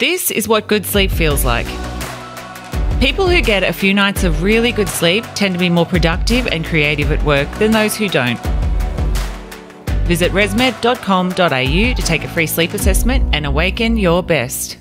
This is what good sleep feels like. People who get a few nights of really good sleep tend to be more productive and creative at work than those who don't. Visit resmed.com.au to take a free sleep assessment and awaken your best.